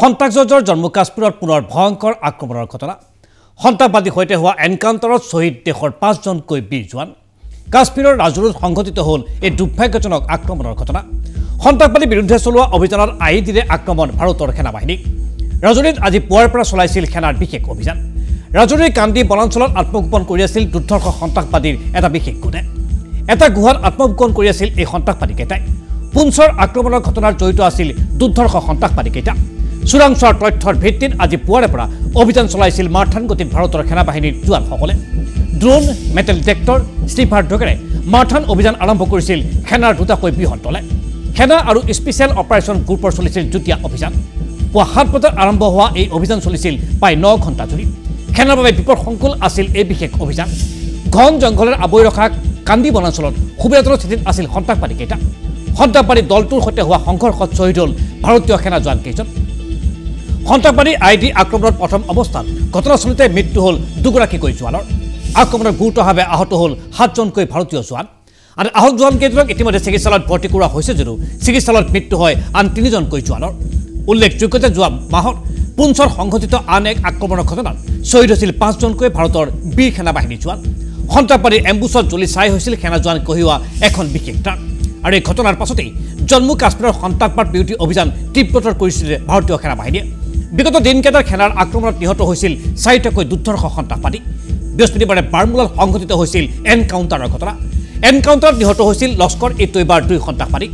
সন্ত্ৰাসবাদৰ জম্মু কাশ্মীৰত পুনৰ ভয়ংকৰ আক্ৰমণৰ ঘটনা। সন্ত্ৰাসবাদীৰ সৈতে হোৱা এনকাউণ্টাৰত শ্বহীদ দেশৰ পাঁচজনকৈ বীৰ জোৱান। কাশ্মীৰৰ ৰাজুৰুত সংঘটিত হ'ল এই দুৰ্ভাগ্যজনক আক্ৰমণৰ ঘটনা। সন্ত্ৰাসবাদীৰ বিৰুদ্ধে চলোৱা অভিযানত আই ডিৰে আক্ৰমণ ভাৰতৰ সেনাবাহিনীক ৰাজুৰীত আজি পুৱাৰ পৰা চলাইছিল সেনাৰ বিশেষ অভিযান। ৰাজুৰীৰ কান্দি বনাঞ্চলত আত্মগোপন কৰি আছিল দুৰ্ধৰ্ষ সন্ত্ৰাসবাদীৰ এটা বিশেষ গোটে। এটা গুহাত আত্মগোপন কৰি আছিল এই সন্ত্ৰাসবাদীকেইটাই পুঞ্চৰ আক্ৰমণৰ ঘটনাত জড়িত আছিল দুৰ্ধৰ্ষ সন্ত্ৰাসবাদীকেইটা চোৰাংচোৱাৰ তথ্যৰ ভিত্তিত আজি পুৱাৰে পৰা অভিযান চলাইছিল মাৰথান গতিত ভাৰতৰ সেনাবাহিনীৰ জোৱানসকলে। ড্ৰোন মেটেল ডিটেক্টৰ স্লিপাৰ ডগেৰে মাৰথান অভিযান আৰম্ভ কৰিছিল সেনাৰ দুটাকৈ বৃহৎ দলে। সেনা আৰু স্পেচিয়েল অপাৰেশ্যন গ্ৰুপৰ চলিছিল যুটীয়া অভিযান। পুৱা সাত বজাত আৰম্ভ হোৱা এই অভিযান চলিছিল প্ৰায় ন ঘণ্টা জুৰি সেনাৰ বাবে বিপদসংকুল আছিল এই বিশেষ অভিযান। ঘন জংঘলেৰে আৱৰি ৰখা কান্দি বনাঞ্চলত সুবিধাজনক স্থিতিত আছিল সন্ত্ৰাসবাদীকেইটা। সন্ত্ৰাসবাদী দলটোৰ সৈতে হোৱা সংঘৰ্ষত শ্বহীদ হ'ল ভাৰতীয় সেনা জোৱানকেইজন। সন্ত্ৰাসবাদী আই ডি আক্ৰমণত প্ৰথম অৱস্থাত। ঘটনাস্থলীতে মৃত্যু হ'ল দুগৰাকীকৈ জোৱানৰ। আক্ৰমণত গুৰুতৰভাৱে আহত হ'ল সাতজনকৈ ভাৰতীয় জোৱান। আৰু আহত জোৱানকেইজনক ইতিমধ্যে চিকিৎসালয়ত ভৰ্তি কৰোৱা হৈছে যদিও চিকিৎসালয়ত মৃত্যু হয় আন তিনিজনকৈ জোৱানৰ। উল্লেখযোগ্য যে যোৱা মাহত পুঞ্চৰ সংঘটিত আন এক আক্ৰমণৰ ঘটনাত শ্বহীদ হৈছিল পাঁচজনকৈ ভাৰতৰ বীৰ সেনাবাহিনী জোৱান। সন্ত্ৰাসবাদীৰ এম্বুচত জ্বলি চাই হৈছিল সেনা জোৱান কঢ়িওৱা এখন বিশেষ ট্ৰাক। আৰু এই ঘটনাৰ পাছতেই জম্মু কাশ্মীৰৰ সন্ত্ৰাসবাদ বিৰোধী অভিযান তীব্ৰতৰ কৰিছিল ভাৰতীয় সেনাবাহিনীয়ে। বিগত দিনকেইটাৰ সেনাৰ আক্ৰমণত নিহত হৈছিল চাৰিটাকৈ দুৰ্ধৰ্ষ সন্ত্ৰাসবাদী। বৃহস্পতিবাৰে বাৰমুলাত সংঘটিত হৈছিল এনকাউণ্টাৰৰ ঘটনা। এনকাউণ্টাৰত নিহত হৈছিল লস্কৰ ই তৈবাৰ দুই সন্ত্ৰাসবাদী।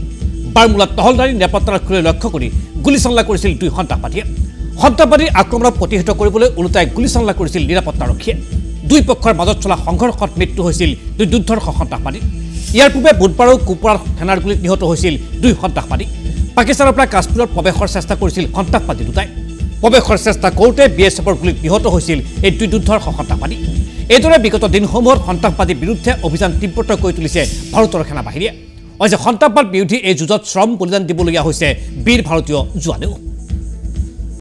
বাৰমুলাত তহলদাৰী নিৰাপত্তাৰক্ষীলৈ লক্ষ্য কৰি গুলীচালনা কৰিছিল দুই সন্ত্ৰাসবাদীয়ে। সন্ত্ৰাসবাদীৰ আক্ৰমণক প্ৰতিহত কৰিবলৈ ওলোটাই গুলীচালনা কৰিছিল নিৰাপত্তাৰক্ষীয়ে দুই পক্ষৰ মাজত চলা সংঘৰ্ষত মৃত্যু হৈছিল দুই দুৰ্ধৰ্ষ সন্ত্ৰাসবাদী। ইয়াৰ পূৰ্বে বুধবাৰেও কুপৰাৰ সেনাৰ গুলীত নিহত হৈছিল দুই সন্ত্ৰাসবাদী। পাকিস্তানৰ পৰা কাশ্মীৰত প্ৰৱেশৰ চেষ্টা কৰিছিল সন্ত্ৰাসবাদী দুটাই। প্ৰৱেশৰ চেষ্টা কৰোঁতে বি এছ এফৰ গুলীত নিহত হৈছিল। এই দুই দুৰ্ধৰ্ষ সন্ত্ৰাসবাদী এইদৰে বিগত দিনসমূহত সন্ত্ৰাসবাদীৰ বিৰুদ্ধে অভিযান তীব্ৰতৰ কৰি তুলিছে ভাৰতৰ সেনাবাহিনীয়ে। অৱশ্যে সন্ত্ৰাসবাদ বিৰোধী এই যুঁজত শ্ৰম বলিদান দিবলগীয়া হৈছে বীৰ ভাৰতীয় জোৱানেও।